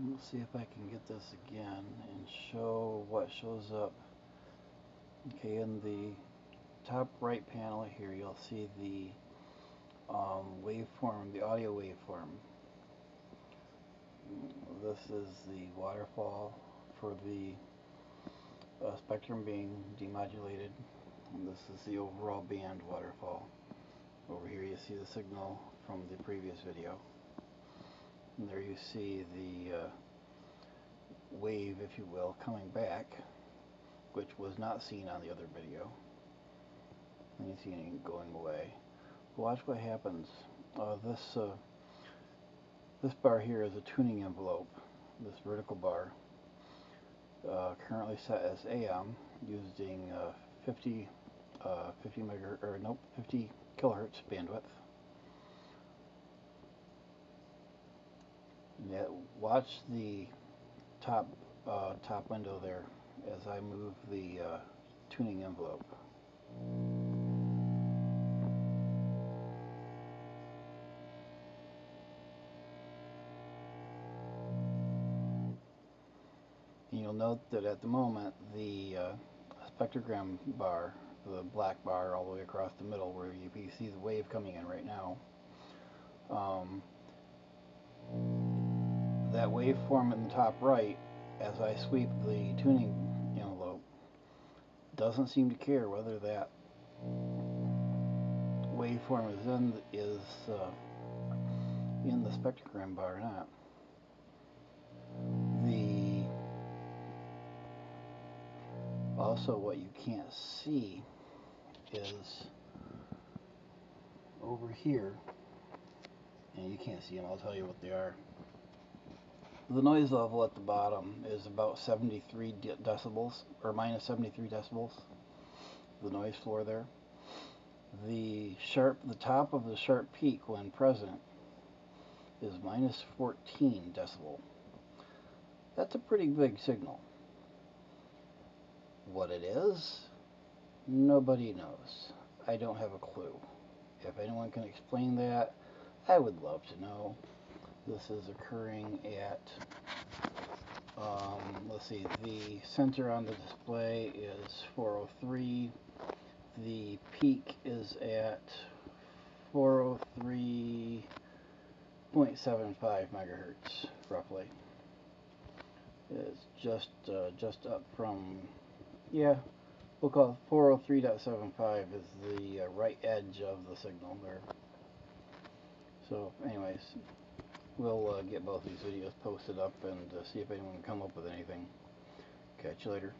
Let's see if I can get this again and show what shows up. Okay, in the top right panel here, you'll see the um, waveform, the audio waveform. This is the waterfall for the uh, spectrum being demodulated. And this is the overall band waterfall. Over here you see the signal from the previous video. And there you see the uh, wave, if you will, coming back, which was not seen on the other video. And you see it going away. Watch what happens. Uh, this uh, this bar here is a tuning envelope. This vertical bar, uh, currently set as AM, using uh, 50 uh, 50 megahertz or nope 50 kilohertz bandwidth. Yeah, watch the top uh, top window there as I move the uh, tuning envelope. And you'll note that at the moment the uh, spectrogram bar, the black bar all the way across the middle where you, you see the wave coming in right now, that waveform in the top right, as I sweep the tuning envelope, doesn't seem to care whether that waveform is in is uh, in the spectrogram bar or not. The also what you can't see is over here, and you can't see them. I'll tell you what they are. The noise level at the bottom is about 73 de decibels, or minus 73 decibels, the noise floor there. The sharp, the top of the sharp peak when present is minus 14 decibel. That's a pretty big signal. What it is, nobody knows. I don't have a clue. If anyone can explain that, I would love to know. This is occurring at, um, let's see, the center on the display is 403. The peak is at 403.75 megahertz, roughly. It's just uh, just up from, yeah, we'll call it 403.75 is the uh, right edge of the signal there. So anyways, we'll uh, get both these videos posted up and uh, see if anyone can come up with anything. Catch you later.